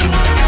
Revolution.